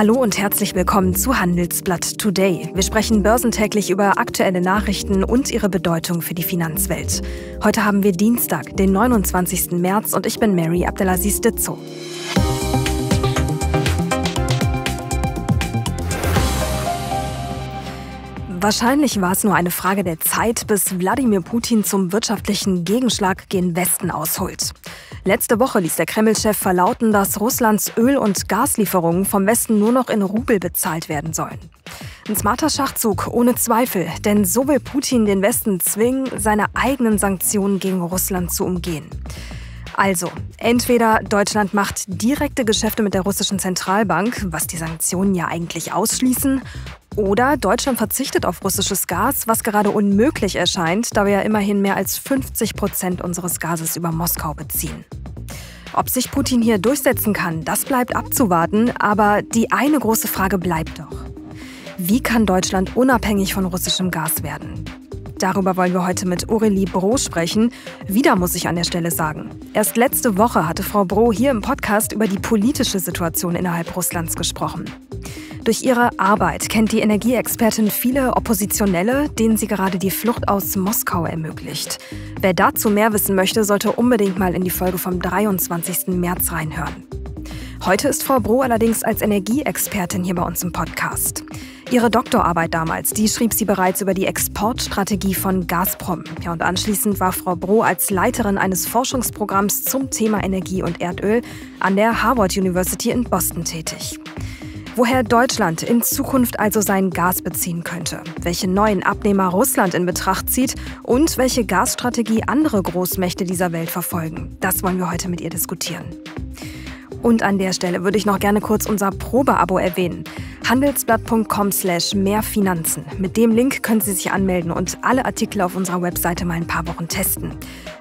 Hallo und herzlich willkommen zu Handelsblatt Today. Wir sprechen börsentäglich über aktuelle Nachrichten und ihre Bedeutung für die Finanzwelt. Heute haben wir Dienstag, den 29. März und ich bin Mary Abdelaziz Ditzo. Wahrscheinlich war es nur eine Frage der Zeit, bis Wladimir Putin zum wirtschaftlichen Gegenschlag gen Westen ausholt. Letzte Woche ließ der Kreml-Chef verlauten, dass Russlands Öl- und Gaslieferungen vom Westen nur noch in Rubel bezahlt werden sollen. Ein smarter Schachzug, ohne Zweifel, denn so will Putin den Westen zwingen, seine eigenen Sanktionen gegen Russland zu umgehen. Also, entweder Deutschland macht direkte Geschäfte mit der russischen Zentralbank, was die Sanktionen ja eigentlich ausschließen, oder Deutschland verzichtet auf russisches Gas, was gerade unmöglich erscheint, da wir ja immerhin mehr als 50 Prozent unseres Gases über Moskau beziehen. Ob sich Putin hier durchsetzen kann, das bleibt abzuwarten, aber die eine große Frage bleibt doch. Wie kann Deutschland unabhängig von russischem Gas werden? Darüber wollen wir heute mit Aurelie Bro sprechen. Wieder muss ich an der Stelle sagen. Erst letzte Woche hatte Frau Bro hier im Podcast über die politische Situation innerhalb Russlands gesprochen. Durch ihre Arbeit kennt die Energieexpertin viele Oppositionelle, denen sie gerade die Flucht aus Moskau ermöglicht. Wer dazu mehr wissen möchte, sollte unbedingt mal in die Folge vom 23. März reinhören. Heute ist Frau Bro allerdings als Energieexpertin hier bei uns im Podcast. Ihre Doktorarbeit damals, die schrieb sie bereits über die Exportstrategie von Gazprom. Ja, und anschließend war Frau Bro als Leiterin eines Forschungsprogramms zum Thema Energie und Erdöl an der Harvard University in Boston tätig. Woher Deutschland in Zukunft also sein Gas beziehen könnte, welche neuen Abnehmer Russland in Betracht zieht und welche Gasstrategie andere Großmächte dieser Welt verfolgen, das wollen wir heute mit ihr diskutieren. Und an der Stelle würde ich noch gerne kurz unser Probeabo erwähnen. Handelsblatt.com slash mehrfinanzen. Mit dem Link können Sie sich anmelden und alle Artikel auf unserer Webseite mal ein paar Wochen testen.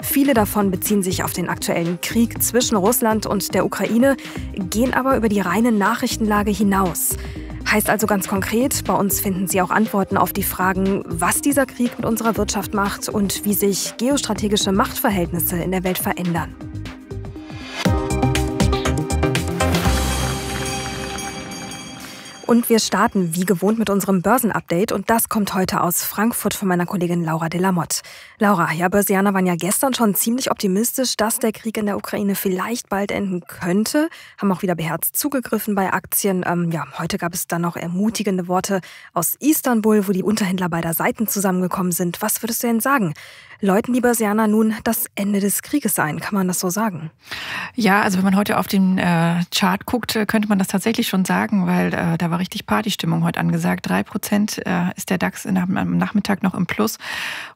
Viele davon beziehen sich auf den aktuellen Krieg zwischen Russland und der Ukraine, gehen aber über die reine Nachrichtenlage hinaus. Heißt also ganz konkret, bei uns finden Sie auch Antworten auf die Fragen, was dieser Krieg mit unserer Wirtschaft macht und wie sich geostrategische Machtverhältnisse in der Welt verändern. Und wir starten wie gewohnt mit unserem Börsenupdate und das kommt heute aus Frankfurt von meiner Kollegin Laura Delamotte. Laura, ja, Börsianer waren ja gestern schon ziemlich optimistisch, dass der Krieg in der Ukraine vielleicht bald enden könnte, haben auch wieder beherzt zugegriffen bei Aktien. Ähm, ja, heute gab es dann noch ermutigende Worte aus Istanbul, wo die Unterhändler beider Seiten zusammengekommen sind. Was würdest du denn sagen? Läuten die Börsianer nun das Ende des Krieges ein. Kann man das so sagen? Ja, also wenn man heute auf den äh, Chart guckt, äh, könnte man das tatsächlich schon sagen, weil äh, da war richtig Partystimmung heute angesagt. Drei Prozent äh, ist der DAX in, am Nachmittag noch im Plus.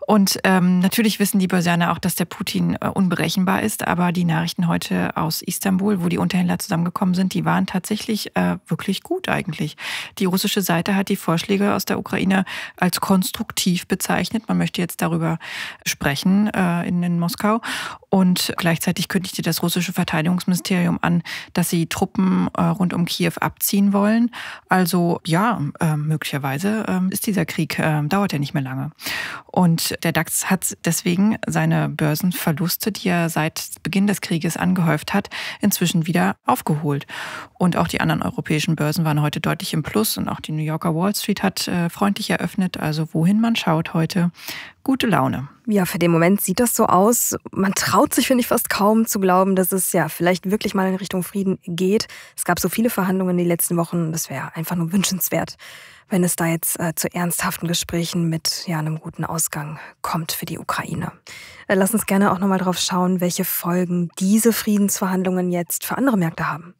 Und ähm, natürlich wissen die Börsianer auch, dass der Putin äh, unberechenbar ist, aber die Nachrichten heute aus Istanbul, wo die Unterhändler zusammengekommen sind, die waren tatsächlich äh, wirklich gut eigentlich. Die russische Seite hat die Vorschläge aus der Ukraine als konstruktiv bezeichnet. Man möchte jetzt darüber sprechen äh, in, in Moskau. Und gleichzeitig kündigte das russische Verteidigungsministerium an, dass sie Truppen äh, rund um Kiew abziehen wollen. Also ja, äh, möglicherweise äh, ist dieser Krieg, äh, dauert ja nicht mehr lange. Und der DAX hat deswegen seine Börsenverluste, die er seit Beginn des Krieges angehäuft hat, inzwischen wieder aufgeholt. Und auch die anderen europäischen Börsen waren heute deutlich im Plus und auch die New Yorker Wall Street hat äh, freundlich eröffnet. Also wohin man schaut heute, gute Laune. Ja, für den Moment sieht das so aus. Man traut sich, finde ich, fast kaum zu glauben, dass es ja vielleicht wirklich mal in Richtung Frieden geht. Es gab so viele Verhandlungen in den letzten Wochen. Das wäre einfach nur wünschenswert, wenn es da jetzt äh, zu ernsthaften Gesprächen mit ja, einem guten Ausgang kommt für die Ukraine. Äh, lass uns gerne auch nochmal drauf schauen, welche Folgen diese Friedensverhandlungen jetzt für andere Märkte haben.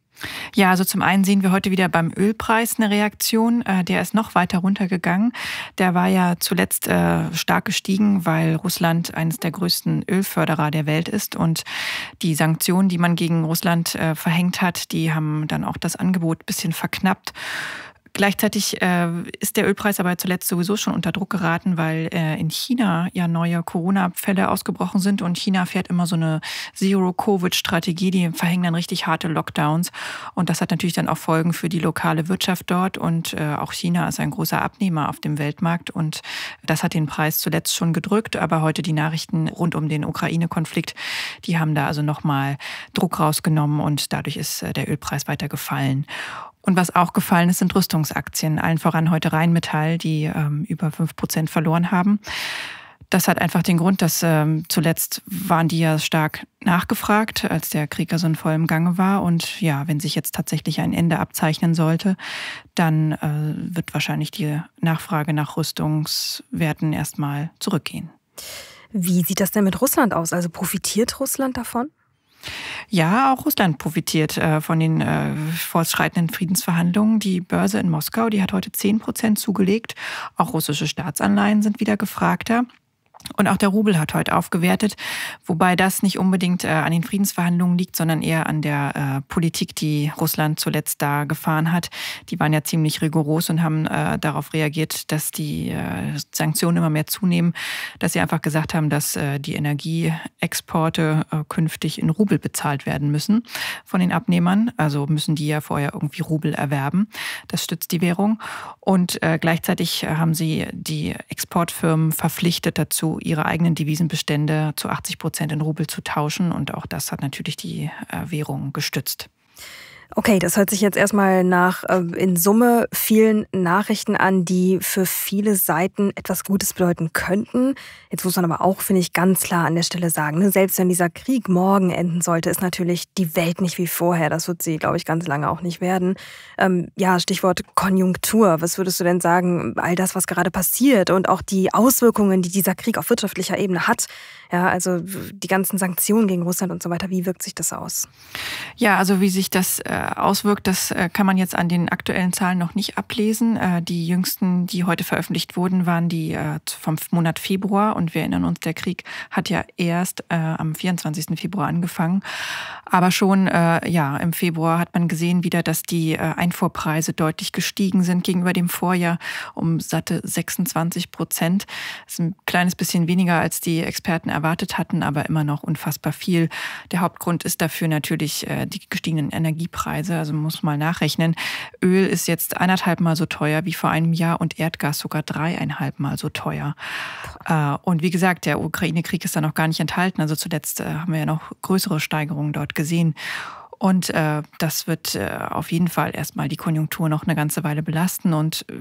Ja, also zum einen sehen wir heute wieder beim Ölpreis eine Reaktion. Äh, der ist noch weiter runtergegangen. Der war ja zuletzt äh, stark gestiegen, weil Russland eines der größten Ölförderer der Welt ist. Und die Sanktionen, die man gegen Russland äh, verhängt hat, die haben dann auch das Angebot ein bisschen verknappt. Gleichzeitig äh, ist der Ölpreis aber zuletzt sowieso schon unter Druck geraten, weil äh, in China ja neue Corona-Fälle ausgebrochen sind und China fährt immer so eine Zero-Covid-Strategie, die verhängen dann richtig harte Lockdowns. Und das hat natürlich dann auch Folgen für die lokale Wirtschaft dort. Und äh, auch China ist ein großer Abnehmer auf dem Weltmarkt. Und das hat den Preis zuletzt schon gedrückt, aber heute die Nachrichten rund um den Ukraine-Konflikt, die haben da also nochmal Druck rausgenommen. Und dadurch ist äh, der Ölpreis weiter gefallen. Und was auch gefallen ist, sind Rüstungsaktien. Allen voran heute Rheinmetall, die ähm, über fünf Prozent verloren haben. Das hat einfach den Grund, dass ähm, zuletzt waren die ja stark nachgefragt, als der Krieg ja so in vollem Gange war. Und ja, wenn sich jetzt tatsächlich ein Ende abzeichnen sollte, dann äh, wird wahrscheinlich die Nachfrage nach Rüstungswerten erstmal zurückgehen. Wie sieht das denn mit Russland aus? Also profitiert Russland davon? Ja, auch Russland profitiert äh, von den äh, fortschreitenden Friedensverhandlungen. Die Börse in Moskau, die hat heute 10 Prozent zugelegt. Auch russische Staatsanleihen sind wieder gefragter. Und auch der Rubel hat heute aufgewertet, wobei das nicht unbedingt äh, an den Friedensverhandlungen liegt, sondern eher an der äh, Politik, die Russland zuletzt da gefahren hat. Die waren ja ziemlich rigoros und haben äh, darauf reagiert, dass die äh, Sanktionen immer mehr zunehmen, dass sie einfach gesagt haben, dass äh, die Energieexporte äh, künftig in Rubel bezahlt werden müssen von den Abnehmern. Also müssen die ja vorher irgendwie Rubel erwerben. Das stützt die Währung. Und gleichzeitig haben sie die Exportfirmen verpflichtet dazu, ihre eigenen Devisenbestände zu 80 Prozent in Rubel zu tauschen. Und auch das hat natürlich die äh, Währung gestützt. Okay, das hört sich jetzt erstmal nach äh, in Summe vielen Nachrichten an, die für viele Seiten etwas Gutes bedeuten könnten. Jetzt muss man aber auch, finde ich, ganz klar an der Stelle sagen, ne, selbst wenn dieser Krieg morgen enden sollte, ist natürlich die Welt nicht wie vorher. Das wird sie, glaube ich, ganz lange auch nicht werden. Ähm, ja, Stichwort Konjunktur. Was würdest du denn sagen, all das, was gerade passiert und auch die Auswirkungen, die dieser Krieg auf wirtschaftlicher Ebene hat, ja, also die ganzen Sanktionen gegen Russland und so weiter, wie wirkt sich das aus? Ja, also wie sich das äh, auswirkt, das äh, kann man jetzt an den aktuellen Zahlen noch nicht ablesen. Äh, die jüngsten, die heute veröffentlicht wurden, waren die äh, vom Monat Februar und wir erinnern uns, der Krieg hat ja erst äh, am 24. Februar angefangen. Aber schon äh, ja, im Februar hat man gesehen wieder, dass die Einfuhrpreise deutlich gestiegen sind gegenüber dem Vorjahr um satte 26 Prozent. Das ist ein kleines bisschen weniger als die Experten erwartet hatten, aber immer noch unfassbar viel. Der Hauptgrund ist dafür natürlich äh, die gestiegenen Energiepreise. Also man muss mal nachrechnen. Öl ist jetzt eineinhalb Mal so teuer wie vor einem Jahr und Erdgas sogar dreieinhalb Mal so teuer. Äh, und wie gesagt, der Ukraine-Krieg ist da noch gar nicht enthalten. Also zuletzt äh, haben wir ja noch größere Steigerungen dort gesehen. Und äh, das wird äh, auf jeden Fall erstmal die Konjunktur noch eine ganze Weile belasten. Und äh,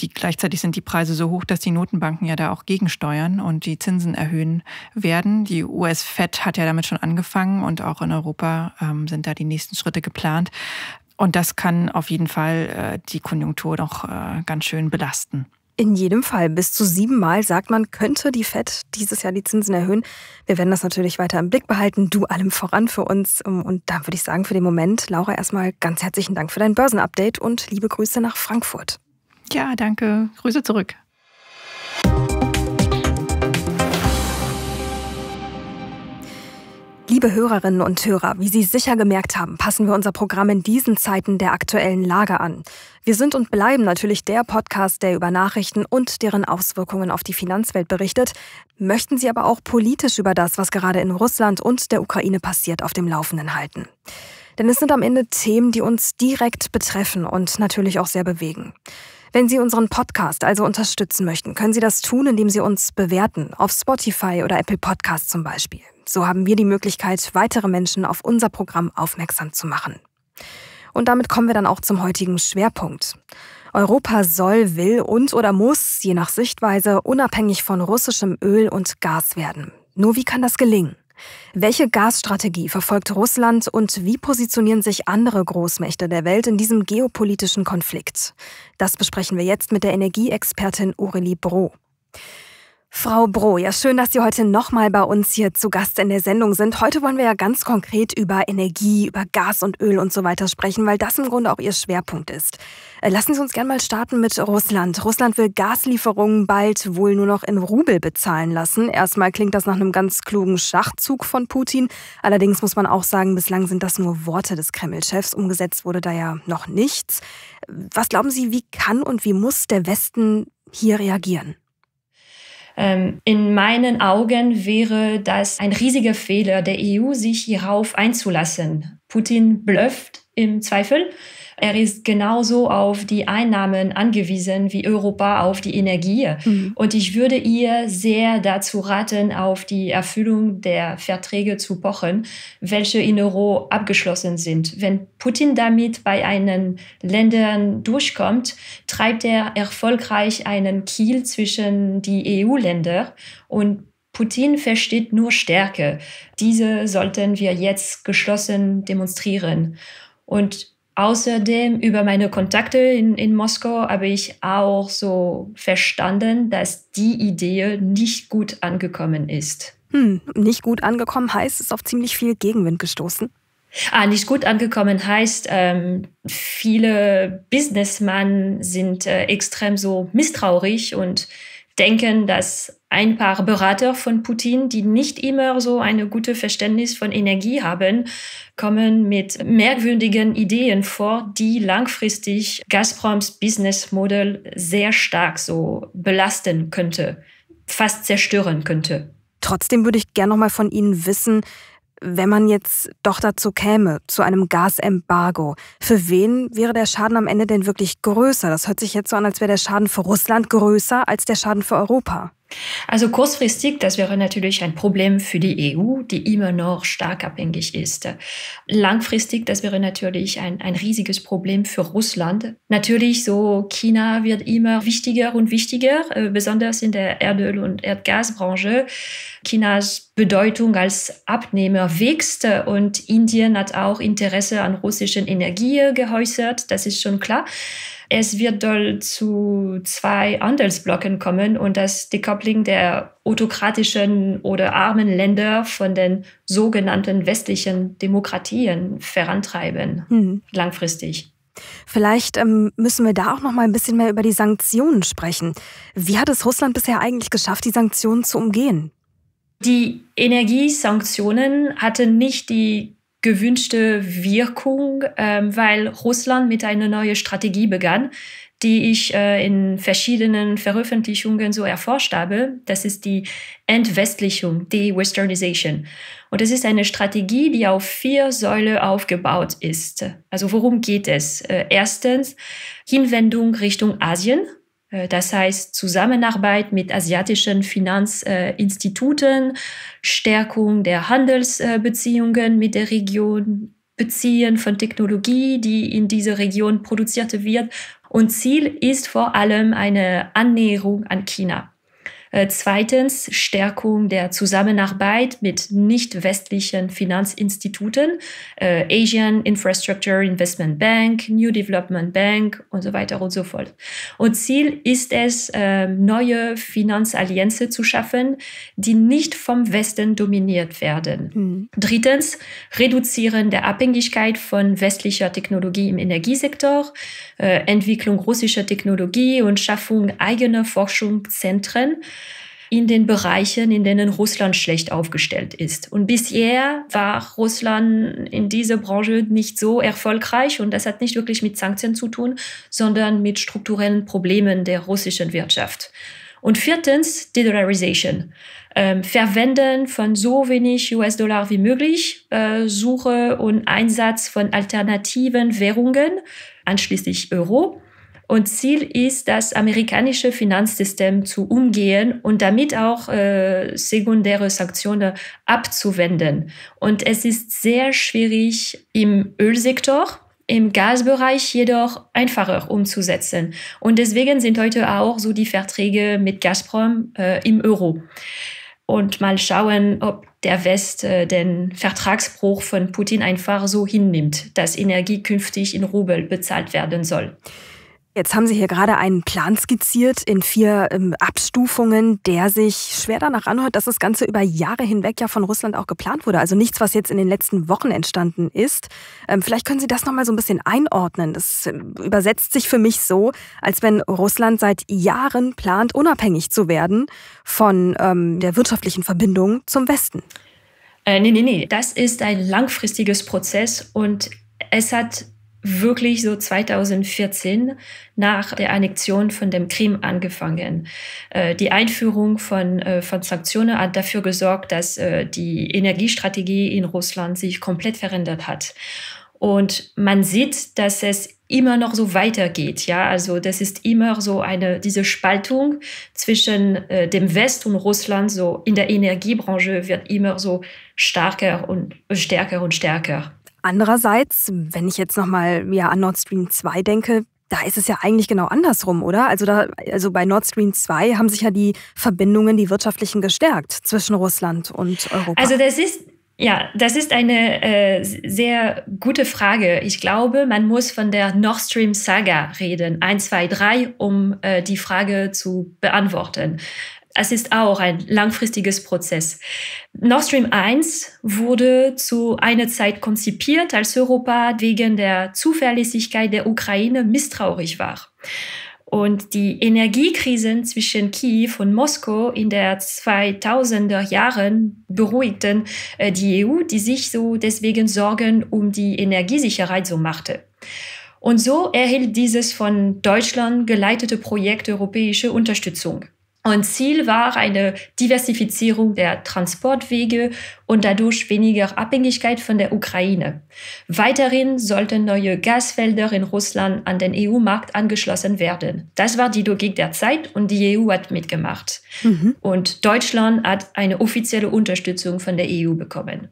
die, gleichzeitig sind die Preise so hoch, dass die Notenbanken ja da auch gegensteuern und die Zinsen erhöhen werden. Die US-Fed hat ja damit schon angefangen und auch in Europa ähm, sind da die nächsten Schritte geplant. Und das kann auf jeden Fall äh, die Konjunktur noch äh, ganz schön belasten. In jedem Fall. Bis zu siebenmal sagt man, könnte die FED dieses Jahr die Zinsen erhöhen. Wir werden das natürlich weiter im Blick behalten. Du allem voran für uns. Und da würde ich sagen, für den Moment, Laura, erstmal ganz herzlichen Dank für dein Börsenupdate und liebe Grüße nach Frankfurt. Ja, danke. Grüße zurück. Liebe Hörerinnen und Hörer, wie Sie sicher gemerkt haben, passen wir unser Programm in diesen Zeiten der aktuellen Lage an. Wir sind und bleiben natürlich der Podcast, der über Nachrichten und deren Auswirkungen auf die Finanzwelt berichtet, möchten Sie aber auch politisch über das, was gerade in Russland und der Ukraine passiert, auf dem Laufenden halten. Denn es sind am Ende Themen, die uns direkt betreffen und natürlich auch sehr bewegen. Wenn Sie unseren Podcast also unterstützen möchten, können Sie das tun, indem Sie uns bewerten, auf Spotify oder Apple Podcasts zum Beispiel. So haben wir die Möglichkeit, weitere Menschen auf unser Programm aufmerksam zu machen. Und damit kommen wir dann auch zum heutigen Schwerpunkt. Europa soll, will und oder muss, je nach Sichtweise, unabhängig von russischem Öl und Gas werden. Nur wie kann das gelingen? Welche Gasstrategie verfolgt Russland und wie positionieren sich andere Großmächte der Welt in diesem geopolitischen Konflikt? Das besprechen wir jetzt mit der Energieexpertin Aurelie Bro. Frau Bro, ja schön, dass Sie heute nochmal bei uns hier zu Gast in der Sendung sind. Heute wollen wir ja ganz konkret über Energie, über Gas und Öl und so weiter sprechen, weil das im Grunde auch Ihr Schwerpunkt ist. Äh, lassen Sie uns gerne mal starten mit Russland. Russland will Gaslieferungen bald wohl nur noch in Rubel bezahlen lassen. Erstmal klingt das nach einem ganz klugen Schachzug von Putin. Allerdings muss man auch sagen, bislang sind das nur Worte des Kreml-Chefs. Umgesetzt wurde da ja noch nichts. Was glauben Sie, wie kann und wie muss der Westen hier reagieren? Ähm, in meinen Augen wäre das ein riesiger Fehler der EU, sich hierauf einzulassen. Putin blufft im Zweifel. Er ist genauso auf die Einnahmen angewiesen wie Europa auf die Energie. Mhm. Und ich würde ihr sehr dazu raten, auf die Erfüllung der Verträge zu pochen, welche in Euro abgeschlossen sind. Wenn Putin damit bei einen Ländern durchkommt, treibt er erfolgreich einen Kiel zwischen die EU-Länder und Putin versteht nur Stärke. Diese sollten wir jetzt geschlossen demonstrieren. Und Außerdem über meine Kontakte in, in Moskau habe ich auch so verstanden, dass die Idee nicht gut angekommen ist. Hm, nicht gut angekommen heißt, es ist auf ziemlich viel Gegenwind gestoßen. Ah, nicht gut angekommen heißt, ähm, viele Businessmen sind äh, extrem so misstrauisch und denken, dass ein paar Berater von Putin, die nicht immer so eine gute Verständnis von Energie haben, kommen mit merkwürdigen Ideen vor, die langfristig Gazproms Businessmodell sehr stark so belasten könnte, fast zerstören könnte. Trotzdem würde ich gerne noch mal von Ihnen wissen, wenn man jetzt doch dazu käme, zu einem Gasembargo, für wen wäre der Schaden am Ende denn wirklich größer? Das hört sich jetzt so an, als wäre der Schaden für Russland größer als der Schaden für Europa. Also kurzfristig, das wäre natürlich ein Problem für die EU, die immer noch stark abhängig ist. Langfristig, das wäre natürlich ein, ein riesiges Problem für Russland. Natürlich, so China wird immer wichtiger und wichtiger, äh, besonders in der Erdöl- und Erdgasbranche. Chinas Bedeutung als Abnehmer wächst und Indien hat auch Interesse an russischen Energie geäußert, das ist schon klar. Es wird dort zu zwei Handelsblocken kommen und das Decoupling der autokratischen oder armen Länder von den sogenannten westlichen Demokratien vorantreiben, hm. langfristig. Vielleicht ähm, müssen wir da auch noch mal ein bisschen mehr über die Sanktionen sprechen. Wie hat es Russland bisher eigentlich geschafft, die Sanktionen zu umgehen? Die Energiesanktionen hatten nicht die gewünschte Wirkung, ähm, weil Russland mit einer neuen Strategie begann, die ich äh, in verschiedenen Veröffentlichungen so erforscht habe. Das ist die Entwestlichung, die Westernization. Und das ist eine Strategie, die auf vier Säule aufgebaut ist. Also worum geht es? Äh, erstens Hinwendung Richtung Asien. Äh, das heißt Zusammenarbeit mit asiatischen Finanzinstituten, Stärkung der Handelsbeziehungen mit der Region, Beziehen von Technologie, die in dieser Region produziert wird. Und Ziel ist vor allem eine Annäherung an China. Äh, zweitens Stärkung der Zusammenarbeit mit nicht westlichen Finanzinstituten, äh, Asian Infrastructure Investment Bank, New Development Bank und so weiter und so fort. Und Ziel ist es, äh, neue Finanzallianzen zu schaffen, die nicht vom Westen dominiert werden. Mhm. Drittens Reduzieren der Abhängigkeit von westlicher Technologie im Energiesektor, äh, Entwicklung russischer Technologie und Schaffung eigener Forschungszentren in den Bereichen, in denen Russland schlecht aufgestellt ist. Und bisher war Russland in dieser Branche nicht so erfolgreich und das hat nicht wirklich mit Sanktionen zu tun, sondern mit strukturellen Problemen der russischen Wirtschaft. Und viertens, Dedollarization. Ähm, Verwenden von so wenig US-Dollar wie möglich, äh, Suche und Einsatz von alternativen Währungen, anschließend Euro und Ziel ist, das amerikanische Finanzsystem zu umgehen und damit auch äh, sekundäre Sanktionen abzuwenden. Und es ist sehr schwierig im Ölsektor, im Gasbereich jedoch einfacher umzusetzen. Und deswegen sind heute auch so die Verträge mit Gazprom äh, im Euro. Und mal schauen, ob der West äh, den Vertragsbruch von Putin einfach so hinnimmt, dass Energie künftig in Rubel bezahlt werden soll. Jetzt haben Sie hier gerade einen Plan skizziert in vier ähm, Abstufungen, der sich schwer danach anhört, dass das Ganze über Jahre hinweg ja von Russland auch geplant wurde. Also nichts, was jetzt in den letzten Wochen entstanden ist. Ähm, vielleicht können Sie das nochmal so ein bisschen einordnen. Das äh, übersetzt sich für mich so, als wenn Russland seit Jahren plant, unabhängig zu werden von ähm, der wirtschaftlichen Verbindung zum Westen. Äh, nee, nee, nee. Das ist ein langfristiges Prozess und es hat wirklich so 2014 nach der Annexion von dem Krim angefangen. Äh, die Einführung von, äh, von Sanktionen hat dafür gesorgt, dass äh, die Energiestrategie in Russland sich komplett verändert hat. Und man sieht, dass es immer noch so weitergeht. Ja, also das ist immer so eine, diese Spaltung zwischen dem West und Russland, so in der Energiebranche wird immer so stärker und stärker und stärker. Andererseits, wenn ich jetzt nochmal ja, an Nord Stream 2 denke, da ist es ja eigentlich genau andersrum, oder? Also, da, also bei Nord Stream 2 haben sich ja die Verbindungen, die wirtschaftlichen gestärkt zwischen Russland und Europa. Also das ist, ja, das ist eine äh, sehr gute Frage. Ich glaube, man muss von der Nord Stream Saga reden, 1, 2, 3, um äh, die Frage zu beantworten. Es ist auch ein langfristiges Prozess. Nord Stream 1 wurde zu einer Zeit konzipiert, als Europa wegen der Zuverlässigkeit der Ukraine misstrauisch war. Und die Energiekrisen zwischen Kiew und Moskau in der 2000er Jahren beruhigten äh, die EU, die sich so deswegen Sorgen um die Energiesicherheit so machte. Und so erhielt dieses von Deutschland geleitete Projekt europäische Unterstützung. Und Ziel war eine Diversifizierung der Transportwege und dadurch weniger Abhängigkeit von der Ukraine. Weiterhin sollten neue Gasfelder in Russland an den EU-Markt angeschlossen werden. Das war die Logik der Zeit und die EU hat mitgemacht. Mhm. Und Deutschland hat eine offizielle Unterstützung von der EU bekommen.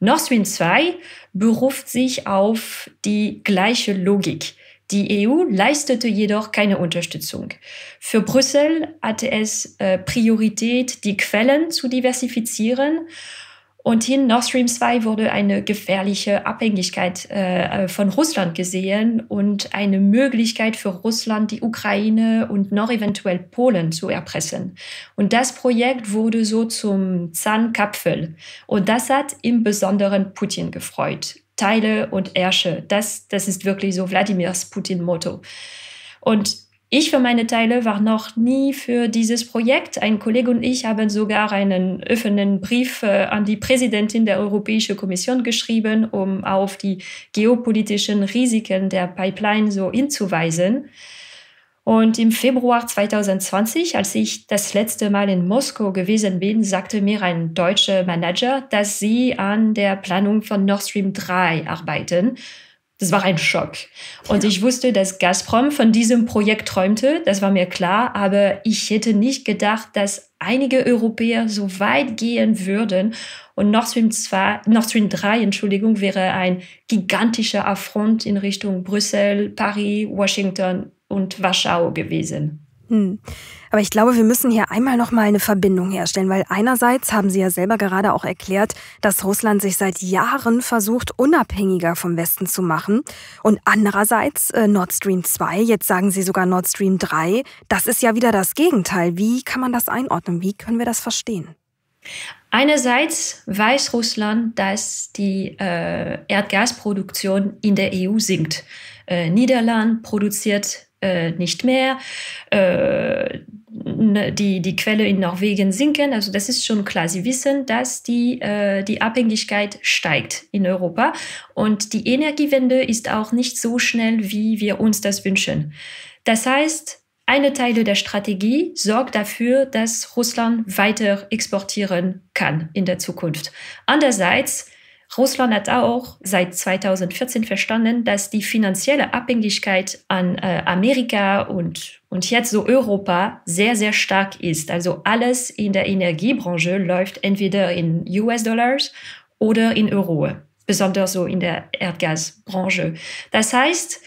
Nord Stream 2 beruft sich auf die gleiche Logik. Die EU leistete jedoch keine Unterstützung. Für Brüssel hatte es äh, Priorität, die Quellen zu diversifizieren. Und in Nord Stream 2 wurde eine gefährliche Abhängigkeit äh, von Russland gesehen und eine Möglichkeit für Russland, die Ukraine und noch eventuell Polen zu erpressen. Und das Projekt wurde so zum Zahnkapfel. Und das hat im Besonderen Putin gefreut teile und herrsche. Das, das ist wirklich so Wladimirs Putin-Motto. Und ich für meine Teile war noch nie für dieses Projekt. Ein Kollege und ich haben sogar einen offenen Brief äh, an die Präsidentin der Europäischen Kommission geschrieben, um auf die geopolitischen Risiken der Pipeline so hinzuweisen. Und im Februar 2020, als ich das letzte Mal in Moskau gewesen bin, sagte mir ein deutscher Manager, dass sie an der Planung von Nord Stream 3 arbeiten. Das war ein Schock. Und ich wusste, dass Gazprom von diesem Projekt träumte, das war mir klar, aber ich hätte nicht gedacht, dass einige Europäer so weit gehen würden. Und Nord Stream, 2, Nord Stream 3 Entschuldigung, wäre ein gigantischer Affront in Richtung Brüssel, Paris, Washington und Warschau gewesen. Hm. Aber ich glaube, wir müssen hier einmal noch mal eine Verbindung herstellen, weil einerseits haben Sie ja selber gerade auch erklärt, dass Russland sich seit Jahren versucht, unabhängiger vom Westen zu machen. Und andererseits äh, Nord Stream 2, jetzt sagen Sie sogar Nord Stream 3, das ist ja wieder das Gegenteil. Wie kann man das einordnen? Wie können wir das verstehen? Einerseits weiß Russland, dass die äh, Erdgasproduktion in der EU sinkt. Äh, Niederland produziert äh, nicht mehr. Äh, ne, die, die Quelle in Norwegen sinken. Also das ist schon klar. Sie wissen, dass die, äh, die Abhängigkeit steigt in Europa. Und die Energiewende ist auch nicht so schnell, wie wir uns das wünschen. Das heißt, eine Teile der Strategie sorgt dafür, dass Russland weiter exportieren kann in der Zukunft. Andererseits Russland hat auch seit 2014 verstanden, dass die finanzielle Abhängigkeit an äh, Amerika und, und jetzt so Europa sehr, sehr stark ist. Also alles in der Energiebranche läuft entweder in US-Dollars oder in Euro, besonders so in der Erdgasbranche. Das heißt,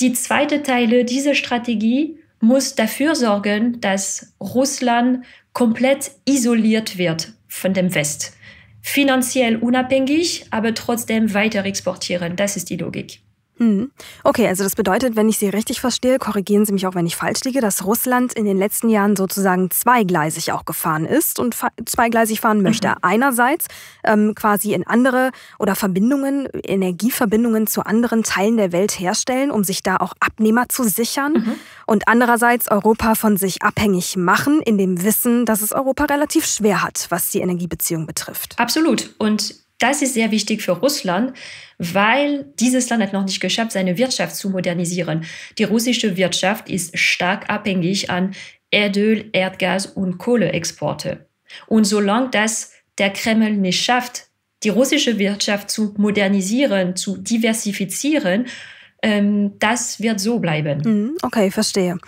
die zweite Teile dieser Strategie muss dafür sorgen, dass Russland komplett isoliert wird von dem West finanziell unabhängig, aber trotzdem weiter exportieren. Das ist die Logik. Hm. Okay, also das bedeutet, wenn ich Sie richtig verstehe, korrigieren Sie mich auch, wenn ich falsch liege, dass Russland in den letzten Jahren sozusagen zweigleisig auch gefahren ist und zweigleisig fahren möchte. Mhm. Einerseits ähm, quasi in andere oder Verbindungen, Energieverbindungen zu anderen Teilen der Welt herstellen, um sich da auch Abnehmer zu sichern. Mhm. Und andererseits Europa von sich abhängig machen, in dem Wissen, dass es Europa relativ schwer hat, was die Energiebeziehung betrifft. Absolut. Und das ist sehr wichtig für Russland, weil dieses Land hat noch nicht geschafft, seine Wirtschaft zu modernisieren. Die russische Wirtschaft ist stark abhängig an Erdöl, Erdgas und Kohleexporte. Und solange das der Kreml nicht schafft, die russische Wirtschaft zu modernisieren, zu diversifizieren, ähm, das wird so bleiben. Mhm, okay, verstehe.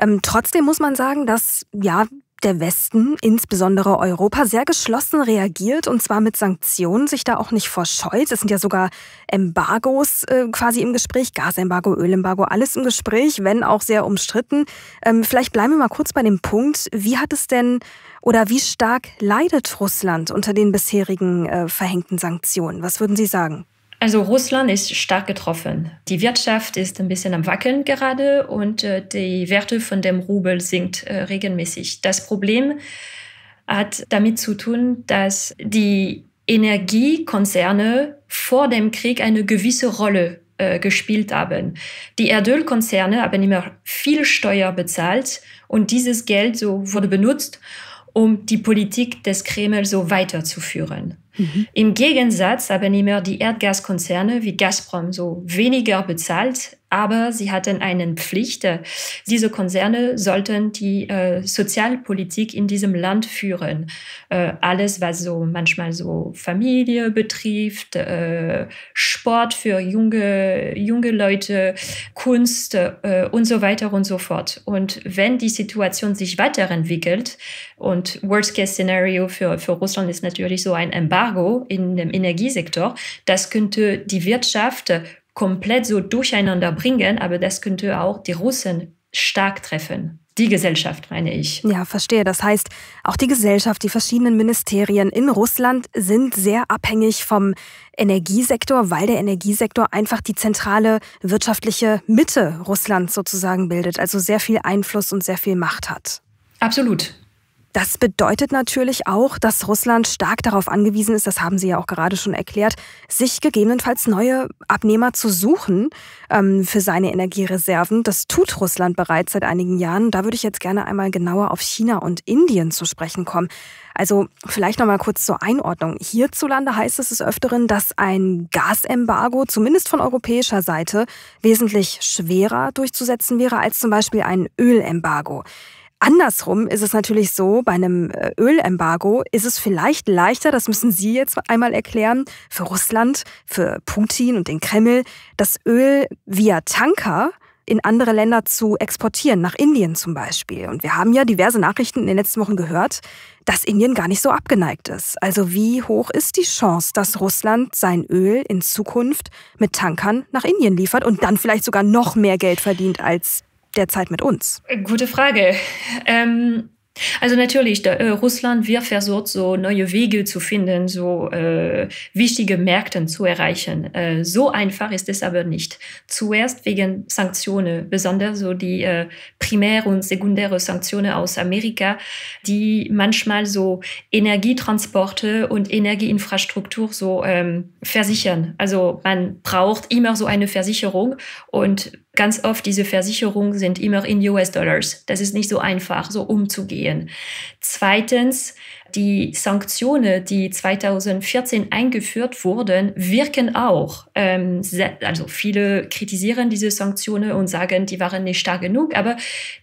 Ähm, trotzdem muss man sagen, dass ja der Westen, insbesondere Europa, sehr geschlossen reagiert und zwar mit Sanktionen, sich da auch nicht verscheut. Es sind ja sogar Embargos äh, quasi im Gespräch, Gasembargo, Ölembargo, alles im Gespräch, wenn auch sehr umstritten. Ähm, vielleicht bleiben wir mal kurz bei dem Punkt, wie hat es denn oder wie stark leidet Russland unter den bisherigen äh, verhängten Sanktionen? Was würden Sie sagen? Also Russland ist stark getroffen. Die Wirtschaft ist ein bisschen am Wackeln gerade und äh, die Werte von dem Rubel sinkt äh, regelmäßig. Das Problem hat damit zu tun, dass die Energiekonzerne vor dem Krieg eine gewisse Rolle äh, gespielt haben. Die Erdölkonzerne haben immer viel Steuer bezahlt und dieses Geld so wurde benutzt, um die Politik des Kreml so weiterzuführen. Mhm. Im Gegensatz haben immer die Erdgaskonzerne wie Gazprom so weniger bezahlt aber sie hatten eine Pflicht. Diese Konzerne sollten die äh, Sozialpolitik in diesem Land führen. Äh, alles, was so manchmal so Familie betrifft, äh, Sport für junge, junge Leute, Kunst äh, und so weiter und so fort. Und wenn die Situation sich weiterentwickelt und Worst-Case-Szenario für, für Russland ist natürlich so ein Embargo in dem Energiesektor, das könnte die Wirtschaft komplett so durcheinander bringen, aber das könnte auch die Russen stark treffen. Die Gesellschaft, meine ich. Ja, verstehe. Das heißt, auch die Gesellschaft, die verschiedenen Ministerien in Russland sind sehr abhängig vom Energiesektor, weil der Energiesektor einfach die zentrale wirtschaftliche Mitte Russlands sozusagen bildet, also sehr viel Einfluss und sehr viel Macht hat. Absolut. Das bedeutet natürlich auch, dass Russland stark darauf angewiesen ist, das haben Sie ja auch gerade schon erklärt, sich gegebenenfalls neue Abnehmer zu suchen ähm, für seine Energiereserven. Das tut Russland bereits seit einigen Jahren. Da würde ich jetzt gerne einmal genauer auf China und Indien zu sprechen kommen. Also vielleicht noch mal kurz zur Einordnung. Hierzulande heißt es des Öfteren, dass ein Gasembargo zumindest von europäischer Seite wesentlich schwerer durchzusetzen wäre als zum Beispiel ein Ölembargo. Andersrum ist es natürlich so, bei einem äh, Ölembargo ist es vielleicht leichter, das müssen Sie jetzt einmal erklären, für Russland, für Putin und den Kreml, das Öl via Tanker in andere Länder zu exportieren, nach Indien zum Beispiel. Und wir haben ja diverse Nachrichten in den letzten Wochen gehört, dass Indien gar nicht so abgeneigt ist. Also wie hoch ist die Chance, dass Russland sein Öl in Zukunft mit Tankern nach Indien liefert und dann vielleicht sogar noch mehr Geld verdient als derzeit mit uns? Gute Frage. Ähm, also natürlich, da, äh, Russland wird versucht, so neue Wege zu finden, so äh, wichtige Märkte zu erreichen. Äh, so einfach ist es aber nicht. Zuerst wegen Sanktionen, besonders so die äh, primär- und sekundäre Sanktionen aus Amerika, die manchmal so Energietransporte und Energieinfrastruktur so ähm, versichern. Also man braucht immer so eine Versicherung und ganz oft diese Versicherungen sind immer in US-Dollars. Das ist nicht so einfach, so umzugehen. Zweitens, die Sanktionen, die 2014 eingeführt wurden, wirken auch. Ähm, also viele kritisieren diese Sanktionen und sagen, die waren nicht stark genug, aber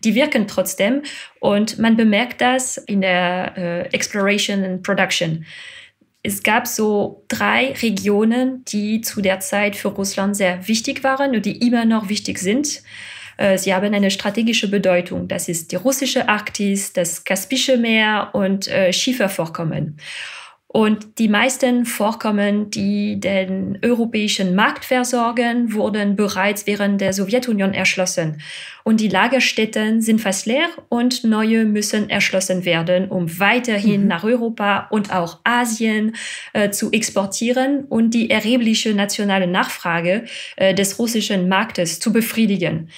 die wirken trotzdem. Und man bemerkt das in der äh, Exploration and Production. Es gab so drei Regionen, die zu der Zeit für Russland sehr wichtig waren und die immer noch wichtig sind. Äh, sie haben eine strategische Bedeutung. Das ist die russische Arktis, das Kaspische Meer und äh, Schiefervorkommen. Und die meisten Vorkommen, die den europäischen Markt versorgen, wurden bereits während der Sowjetunion erschlossen. Und die Lagerstätten sind fast leer und neue müssen erschlossen werden, um weiterhin mhm. nach Europa und auch Asien äh, zu exportieren und die erhebliche nationale Nachfrage äh, des russischen Marktes zu befriedigen.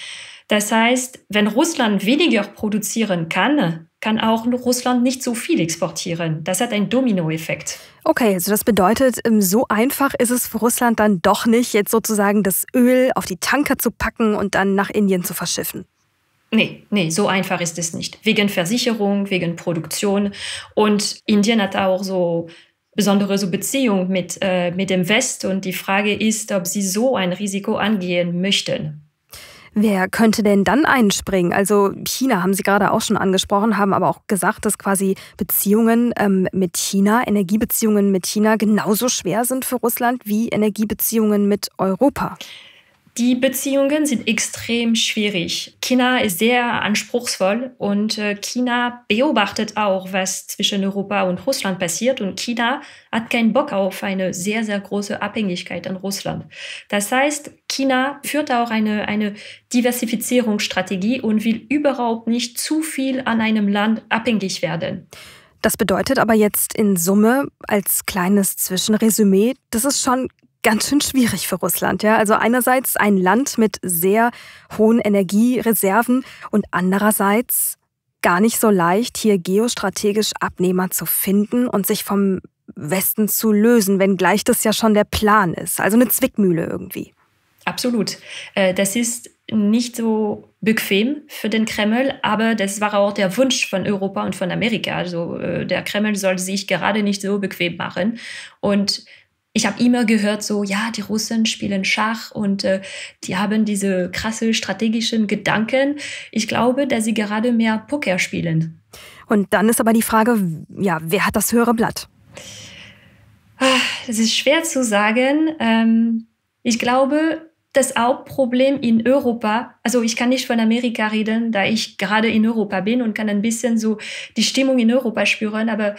Das heißt, wenn Russland weniger produzieren kann, kann auch Russland nicht so viel exportieren. Das hat einen Dominoeffekt. Okay, also das bedeutet, ähm, so einfach ist es für Russland dann doch nicht, jetzt sozusagen das Öl auf die Tanker zu packen und dann nach Indien zu verschiffen. Nee, nee, so einfach ist es nicht. Wegen Versicherung, wegen Produktion. Und Indien hat auch so besondere so Beziehung mit, äh, mit dem West. Und die Frage ist, ob sie so ein Risiko angehen möchten. Wer könnte denn dann einspringen? Also China haben Sie gerade auch schon angesprochen, haben aber auch gesagt, dass quasi Beziehungen ähm, mit China, Energiebeziehungen mit China genauso schwer sind für Russland wie Energiebeziehungen mit Europa. Die Beziehungen sind extrem schwierig. China ist sehr anspruchsvoll und äh, China beobachtet auch, was zwischen Europa und Russland passiert. Und China hat keinen Bock auf eine sehr, sehr große Abhängigkeit an Russland. Das heißt, China führt auch eine, eine Diversifizierungsstrategie und will überhaupt nicht zu viel an einem Land abhängig werden. Das bedeutet aber jetzt in Summe als kleines Zwischenresümee, dass es schon ganz schön schwierig für Russland. Ja? Also einerseits ein Land mit sehr hohen Energiereserven und andererseits gar nicht so leicht, hier geostrategisch Abnehmer zu finden und sich vom Westen zu lösen, wenngleich das ja schon der Plan ist. Also eine Zwickmühle irgendwie. Absolut. Äh, das ist nicht so bequem für den Kreml, aber das war auch der Wunsch von Europa und von Amerika. Also äh, der Kreml soll sich gerade nicht so bequem machen. Und ich habe immer gehört, so, ja, die Russen spielen Schach und äh, die haben diese krasse strategischen Gedanken. Ich glaube, dass sie gerade mehr Poker spielen. Und dann ist aber die Frage, ja, wer hat das höhere Blatt? Ah, das ist schwer zu sagen. Ähm, ich glaube, das Hauptproblem in Europa, also ich kann nicht von Amerika reden, da ich gerade in Europa bin und kann ein bisschen so die Stimmung in Europa spüren, aber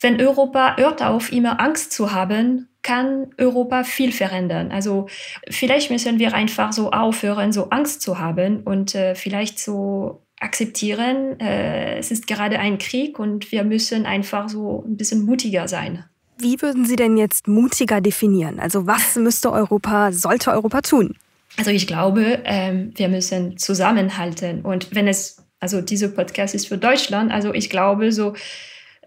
wenn Europa hört auf, immer Angst zu haben, kann Europa viel verändern. Also vielleicht müssen wir einfach so aufhören, so Angst zu haben und äh, vielleicht so akzeptieren, äh, es ist gerade ein Krieg und wir müssen einfach so ein bisschen mutiger sein. Wie würden Sie denn jetzt mutiger definieren? Also was müsste Europa, sollte Europa tun? Also ich glaube, ähm, wir müssen zusammenhalten. Und wenn es, also dieser Podcast ist für Deutschland, also ich glaube so,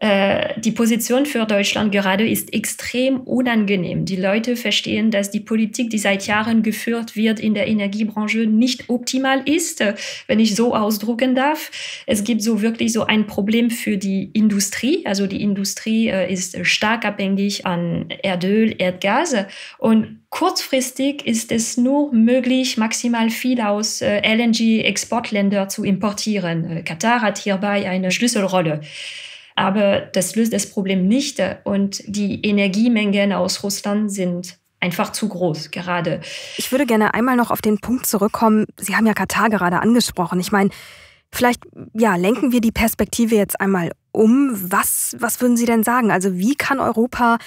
die Position für Deutschland gerade ist extrem unangenehm. Die Leute verstehen, dass die Politik, die seit Jahren geführt wird in der Energiebranche, nicht optimal ist, wenn ich so ausdrucken darf. Es gibt so wirklich so ein Problem für die Industrie. Also die Industrie äh, ist stark abhängig an Erdöl, Erdgas und Kurzfristig ist es nur möglich, maximal viel aus äh, LNG-Exportländern zu importieren. Katar hat hierbei eine Schlüsselrolle. Aber das löst das Problem nicht und die Energiemengen aus Russland sind einfach zu groß gerade. Ich würde gerne einmal noch auf den Punkt zurückkommen. Sie haben ja Katar gerade angesprochen. Ich meine, vielleicht ja, lenken wir die Perspektive jetzt einmal um. Was, was würden Sie denn sagen? Also wie kann Europa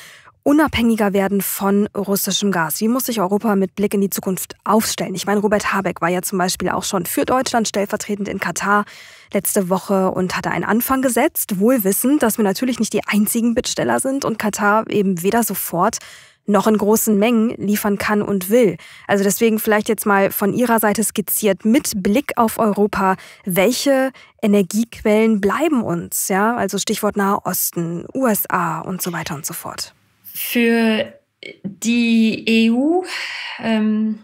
unabhängiger werden von russischem Gas? Wie muss sich Europa mit Blick in die Zukunft aufstellen? Ich meine, Robert Habeck war ja zum Beispiel auch schon für Deutschland stellvertretend in Katar letzte Woche und hatte einen Anfang gesetzt, wohl wissend, dass wir natürlich nicht die einzigen Bittsteller sind und Katar eben weder sofort noch in großen Mengen liefern kann und will. Also deswegen vielleicht jetzt mal von Ihrer Seite skizziert mit Blick auf Europa, welche Energiequellen bleiben uns? Ja, also Stichwort Nahe Osten, USA und so weiter und so fort. Für die EU, ähm,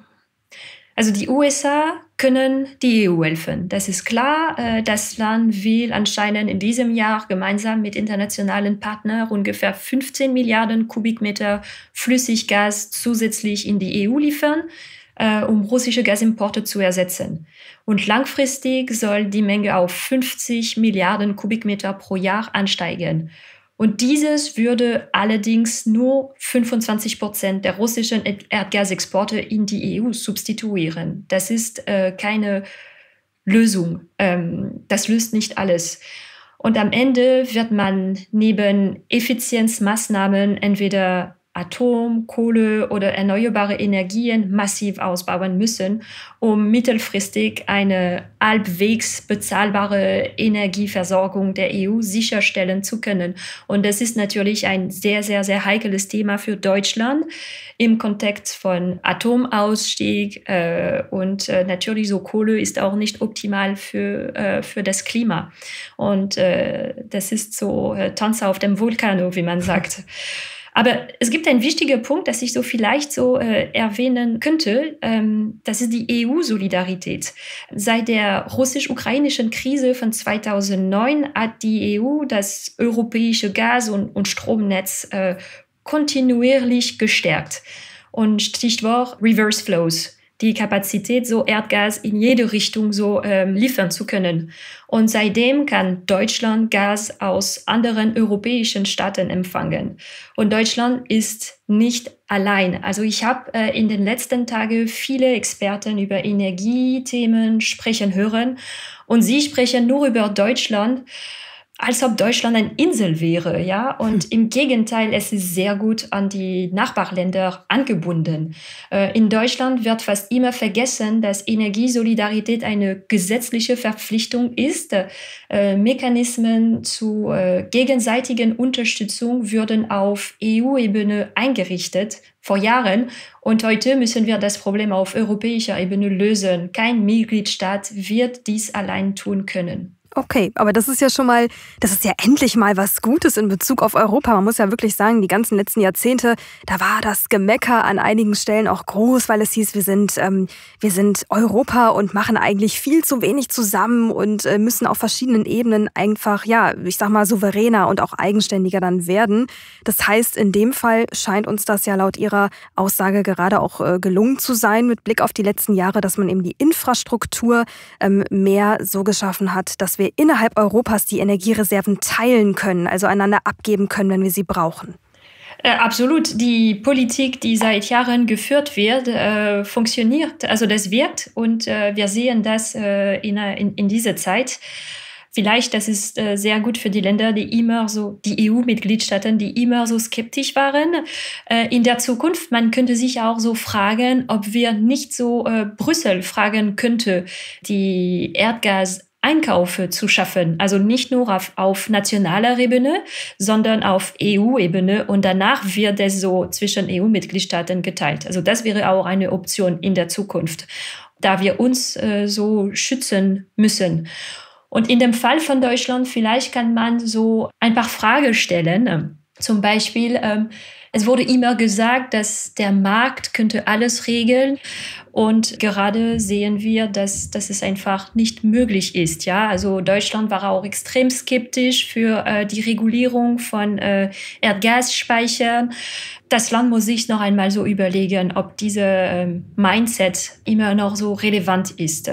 also die USA können die EU helfen. Das ist klar. Äh, das Land will anscheinend in diesem Jahr gemeinsam mit internationalen Partnern ungefähr 15 Milliarden Kubikmeter Flüssiggas zusätzlich in die EU liefern, äh, um russische Gasimporte zu ersetzen. Und langfristig soll die Menge auf 50 Milliarden Kubikmeter pro Jahr ansteigen. Und dieses würde allerdings nur 25 Prozent der russischen Erdgasexporte in die EU substituieren. Das ist äh, keine Lösung. Ähm, das löst nicht alles. Und am Ende wird man neben Effizienzmaßnahmen entweder Atom, Kohle oder erneuerbare Energien massiv ausbauen müssen, um mittelfristig eine halbwegs bezahlbare Energieversorgung der EU sicherstellen zu können. Und das ist natürlich ein sehr, sehr, sehr heikles Thema für Deutschland im Kontext von Atomausstieg äh, und äh, natürlich so Kohle ist auch nicht optimal für, äh, für das Klima. Und äh, das ist so äh, Tanz auf dem Vulkano, wie man sagt. Aber es gibt einen wichtigen Punkt, das ich so vielleicht so äh, erwähnen könnte. Ähm, das ist die EU-Solidarität. Seit der russisch-ukrainischen Krise von 2009 hat die EU das europäische Gas- und, und Stromnetz äh, kontinuierlich gestärkt. Und Stichwort Reverse Flows. Die Kapazität, so Erdgas in jede Richtung so ähm, liefern zu können. Und seitdem kann Deutschland Gas aus anderen europäischen Staaten empfangen. Und Deutschland ist nicht allein. Also ich habe äh, in den letzten Tagen viele Experten über Energiethemen sprechen hören und sie sprechen nur über Deutschland als ob Deutschland eine Insel wäre, ja. Und hm. im Gegenteil, es ist sehr gut an die Nachbarländer angebunden. Äh, in Deutschland wird fast immer vergessen, dass Energiesolidarität eine gesetzliche Verpflichtung ist. Äh, Mechanismen zu äh, gegenseitigen Unterstützung würden auf EU-Ebene eingerichtet vor Jahren. Und heute müssen wir das Problem auf europäischer Ebene lösen. Kein Mitgliedstaat wird dies allein tun können. Okay, aber das ist ja schon mal, das ist ja endlich mal was Gutes in Bezug auf Europa. Man muss ja wirklich sagen, die ganzen letzten Jahrzehnte, da war das Gemecker an einigen Stellen auch groß, weil es hieß, wir sind, ähm, wir sind Europa und machen eigentlich viel zu wenig zusammen und äh, müssen auf verschiedenen Ebenen einfach, ja, ich sag mal, souveräner und auch eigenständiger dann werden. Das heißt, in dem Fall scheint uns das ja laut Ihrer Aussage gerade auch äh, gelungen zu sein, mit Blick auf die letzten Jahre, dass man eben die Infrastruktur ähm, mehr so geschaffen hat, dass wir wir innerhalb Europas die Energiereserven teilen können, also einander abgeben können, wenn wir sie brauchen. Äh, absolut. Die Politik, die seit Jahren geführt wird, äh, funktioniert. Also das wirkt und äh, wir sehen das äh, in, in, in dieser Zeit. Vielleicht, das ist äh, sehr gut für die Länder, die immer so, die EU-Mitgliedstaaten, die immer so skeptisch waren. Äh, in der Zukunft, man könnte sich auch so fragen, ob wir nicht so äh, Brüssel fragen könnte, die Erdgas Einkäufe zu schaffen. Also nicht nur auf, auf nationaler Ebene, sondern auf EU-Ebene. Und danach wird es so zwischen EU-Mitgliedstaaten geteilt. Also das wäre auch eine Option in der Zukunft, da wir uns äh, so schützen müssen. Und in dem Fall von Deutschland, vielleicht kann man so ein paar Fragen stellen. Zum Beispiel, ähm, es wurde immer gesagt, dass der Markt könnte alles regeln. Und gerade sehen wir, dass, dass es einfach nicht möglich ist. Ja, also Deutschland war auch extrem skeptisch für äh, die Regulierung von äh, Erdgasspeichern das Land muss sich noch einmal so überlegen, ob diese ähm, Mindset immer noch so relevant ist.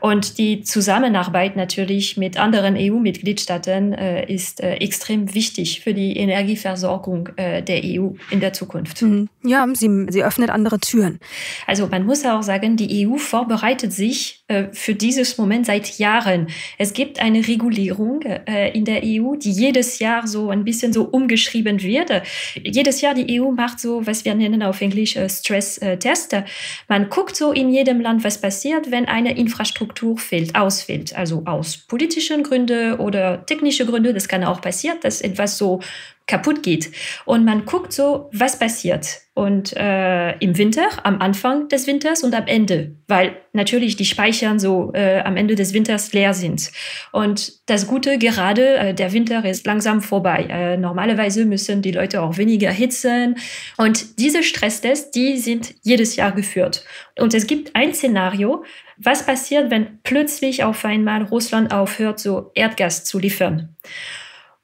Und die Zusammenarbeit natürlich mit anderen EU-Mitgliedstaaten äh, ist äh, extrem wichtig für die Energieversorgung äh, der EU in der Zukunft. Mhm. Ja, sie, sie öffnet andere Türen. Also man muss auch sagen, die EU vorbereitet sich äh, für dieses Moment seit Jahren. Es gibt eine Regulierung äh, in der EU, die jedes Jahr so ein bisschen so umgeschrieben wird. Jedes Jahr die EU macht so, was wir nennen auf Englisch äh, Stress-Test. Man guckt so in jedem Land, was passiert, wenn eine Infrastruktur fehlt, ausfällt. Also aus politischen Gründen oder technischen Gründen. Das kann auch passieren, dass etwas so kaputt geht. Und man guckt so, was passiert. Und äh, im Winter, am Anfang des Winters und am Ende, weil natürlich die Speichern so äh, am Ende des Winters leer sind. Und das Gute, gerade äh, der Winter ist langsam vorbei. Äh, normalerweise müssen die Leute auch weniger hitzen. Und diese Stresstests, die sind jedes Jahr geführt. Und es gibt ein Szenario, was passiert, wenn plötzlich auf einmal Russland aufhört, so Erdgas zu liefern.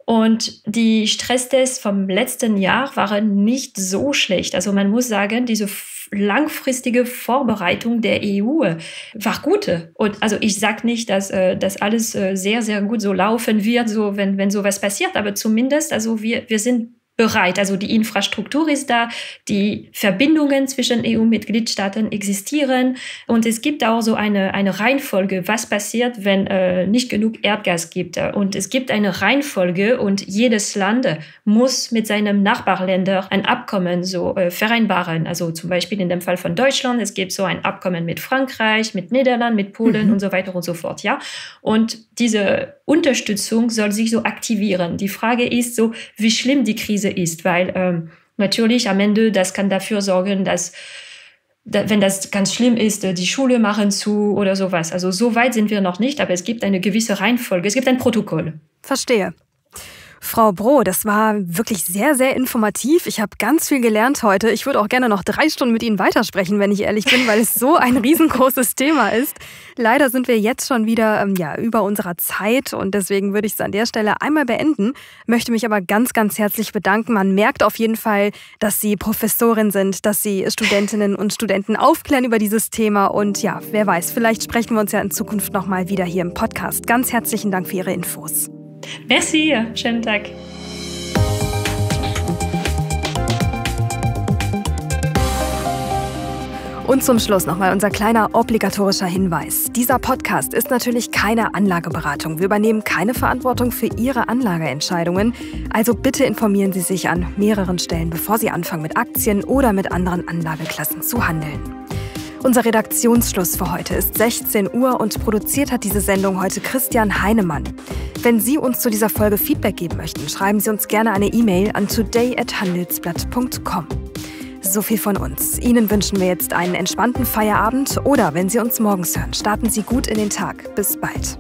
Und die Stresstests vom letzten Jahr waren nicht so schlecht. Also man muss sagen, diese langfristige Vorbereitung der EU war gut. Und also ich sage nicht, dass äh, das alles äh, sehr, sehr gut so laufen wird, so wenn, wenn sowas passiert, aber zumindest, also wir, wir sind bereit. Also die Infrastruktur ist da, die Verbindungen zwischen EU-Mitgliedstaaten existieren und es gibt auch so eine, eine Reihenfolge, was passiert, wenn äh, nicht genug Erdgas gibt. Und es gibt eine Reihenfolge und jedes Land muss mit seinem Nachbarländer ein Abkommen so äh, vereinbaren. Also zum Beispiel in dem Fall von Deutschland, es gibt so ein Abkommen mit Frankreich, mit Niederland, mit Polen mhm. und so weiter und so fort. Ja, und diese Unterstützung soll sich so aktivieren. Die Frage ist so, wie schlimm die Krise ist, weil ähm, natürlich am Ende das kann dafür sorgen, dass wenn das ganz schlimm ist, äh, die Schule machen zu oder sowas. Also so weit sind wir noch nicht, aber es gibt eine gewisse Reihenfolge, es gibt ein Protokoll. Verstehe. Frau Bro, das war wirklich sehr, sehr informativ. Ich habe ganz viel gelernt heute. Ich würde auch gerne noch drei Stunden mit Ihnen weitersprechen, wenn ich ehrlich bin, weil es so ein riesengroßes Thema ist. Leider sind wir jetzt schon wieder ähm, ja, über unserer Zeit und deswegen würde ich es an der Stelle einmal beenden. Möchte mich aber ganz, ganz herzlich bedanken. Man merkt auf jeden Fall, dass Sie Professorin sind, dass Sie Studentinnen und Studenten aufklären über dieses Thema und ja, wer weiß, vielleicht sprechen wir uns ja in Zukunft nochmal wieder hier im Podcast. Ganz herzlichen Dank für Ihre Infos. Merci, schönen Tag. Und zum Schluss nochmal unser kleiner obligatorischer Hinweis. Dieser Podcast ist natürlich keine Anlageberatung. Wir übernehmen keine Verantwortung für Ihre Anlageentscheidungen. Also bitte informieren Sie sich an mehreren Stellen, bevor Sie anfangen mit Aktien oder mit anderen Anlageklassen zu handeln. Unser Redaktionsschluss für heute ist 16 Uhr und produziert hat diese Sendung heute Christian Heinemann. Wenn Sie uns zu dieser Folge Feedback geben möchten, schreiben Sie uns gerne eine E-Mail an today@handelsblatt.com. So viel von uns. Ihnen wünschen wir jetzt einen entspannten Feierabend oder wenn Sie uns morgens hören, starten Sie gut in den Tag. Bis bald.